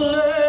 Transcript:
lay